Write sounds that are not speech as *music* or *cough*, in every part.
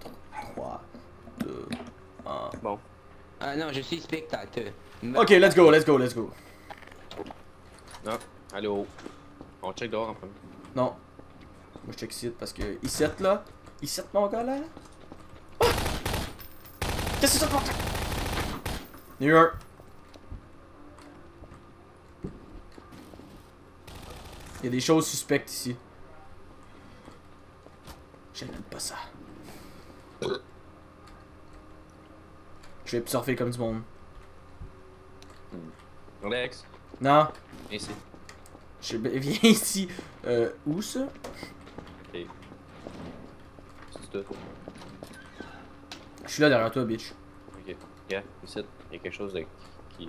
4, 3, 2, 1. Bon. Ah non, je suis spectateur. Ok, let's go, let's go, let's go. Non, allez haut. On check dehors en premier. Non. Moi je check ici parce que. Ici là. Ici mon gars là. Oh! Qu'est-ce que ça porte? New York. Il y a des choses suspectes ici. J'aime pas ça. Je vais surfer comme du monde. Alex, Non, ici. je viens *laughs* ici. Euh, où ça? Ok. C'est tout. Je suis là derrière toi, bitch. Ok. Yeah, ici. Il y a quelque chose de... qui.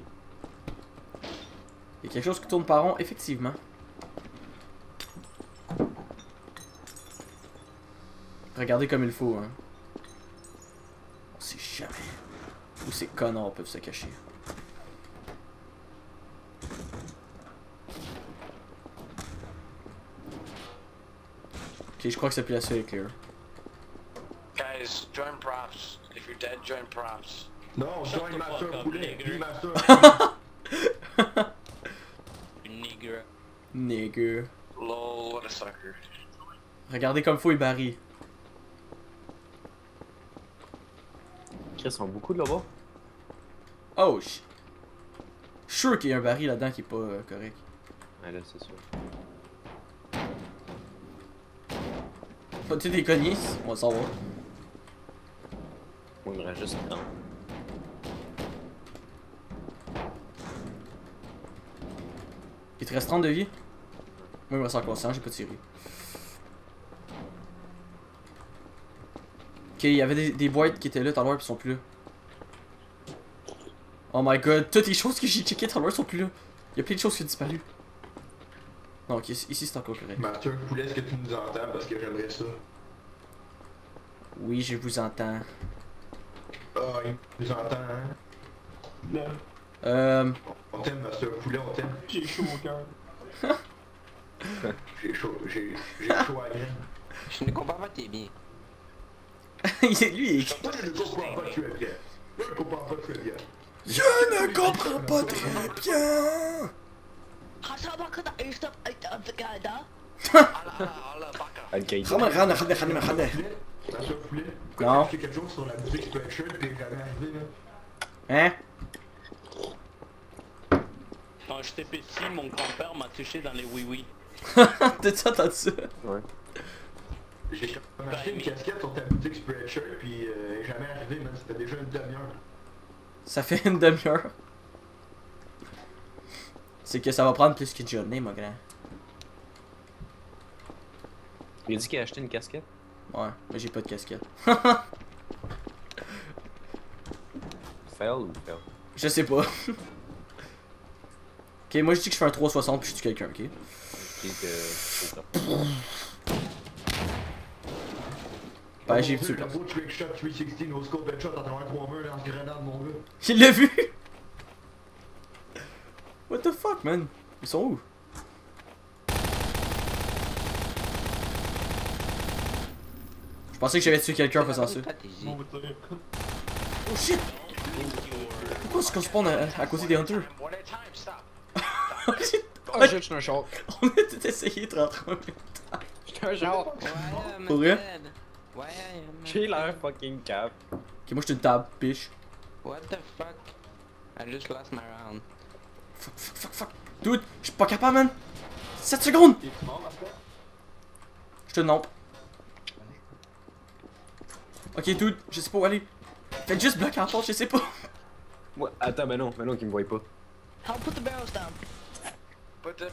Il y a quelque chose qui tourne par rond, effectivement. Regardez comme il faut, hein. On sait jamais où ces connards peuvent se cacher. Ok, je crois que c'est plus la seule est clear. Guys, join props. If you're dead, join props. Non, Shut join fuck up, Poulet, nigger. *laughs* Nigger. Nigger. Lol, what a sucker. Regardez comme faut, il barille. Chris, sont beaucoup de là-bas. Oh, sh... Sûr qu'il y a un baril là-dedans qui est pas euh, correct. Ouais, là, c'est sûr. Pas tu des cognés, on va le savoir. Moi, il me reste juste 30. Il te reste 30 de vie? Moi, il me reste encore 100, j'ai pas tiré. Ok, il y avait des, des boîtes qui étaient là tout à l'heure, puis sont plus là. Oh my god, toutes les choses que j'ai checkées tout à l'heure sont plus là. Il y a plein de choses qui ont disparu. Non, ok, ici c'est encore correct. Master Poulet, est-ce que tu nous entends parce que j'aimerais ça? Oui, je vous entends. Ah, il nous entend, hein? Non. Euh. On t'aime, Master Poulet, on t'aime. J'ai chaud au cœur. *laughs* j'ai chaud, j'ai j'ai *laughs* chaud à graine. Je ne comprends pas tes biens. *laughs* il est- lui, il est... Moi, je ne comprends pas très bien. Je ne comprends pas très bien. Je ne comprends pas très bien. Non. t'es? Hein? Quand j'étais petit, mon grand-père m'a touché dans les oui-oui. *laughs* T'as-tu entendu ça? Ouais. J'ai acheté une casquette sur ta boutique Spreadshirt, puis euh, elle est jamais arrivé, man. C'était déjà une demi-heure. Ça fait une demi-heure. C'est que ça va prendre plus qu'une journée, mon grand. Il a dit qu'il a acheté une casquette? Ouais, mais j'ai pas de casquette. *laughs* Fail ou fail? Je sais pas. *laughs* ok, moi je dis que je fais un 360 puis je tue quelqu'un, ok? Que. *laughs* ce grenade, mon gars. Il l'a vu! What the fuck, man? Ils sont où? Je pensais que j'avais tué quelqu'un en faisant ça. Oh shit! Pourquoi est-ce qu'on spawn à, à côté des hunters? *laughs* Oh shit, je suis un shark. On a tout essayé de rentrer en même temps. J'étais un shark. Pour vrai? I J'ai l'air fucking cap. Ok, moi je une table, bitch. What the fuck? I just lost my round. Fuck, fuck, fuck, fuck. Dude, je suis pas capable, man. 7 secondes! Je te nompe. Ok, dude, je sais pas où aller. Faites juste bloquer la porte, je sais pas. Ouais, attends, mais non, mais non, qu'il me voit pas. Help put the barrels down. Put the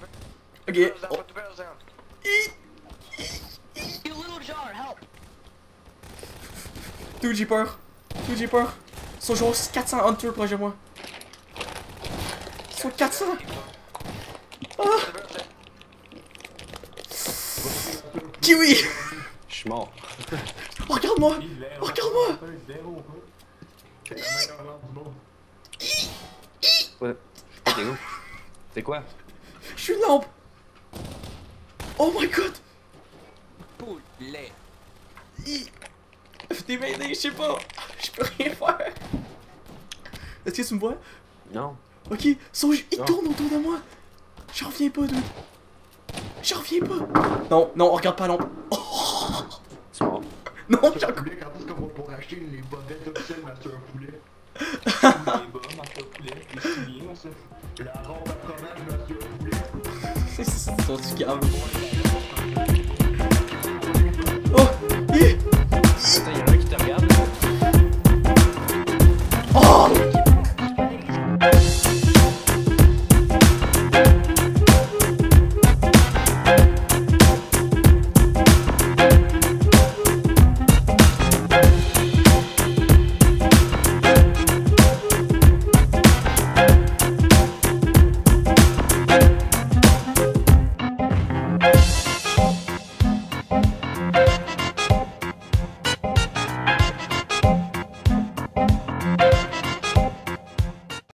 Ok. barrels down, Oh. put the barrels down. You little jar, help. Dude, j'ai peur. Dude, j'ai peur. Ils sont genre 400 hunters proche de moi. Ils sont 400. Ah. Kiwi! Je suis mort. Oh, *laughs* regarde-moi! Oh, regarde-moi! Ouais. T'es où? C'est quoi? Je suis une lampe! Oh my god! Poulet. Venez m'aider, je sais pas! Je peux rien faire! Est-ce que tu me vois? Non. Ok, son jeu, il Non. tourne autour de moi. J'en reviens pas, dude. J'en reviens pas. Non, non, on regarde pas l'ombre. Oh, C'est mort. *laughs* non, j'en Poulet, quand est-ce qu'on va pouvoir acheter les bobettes officielles Master Poulet? *laughs* Les bas, Master Poulet, les souliers, moi ça. La robe à fromage Master Poulet? *laughs* C'est sont du câble.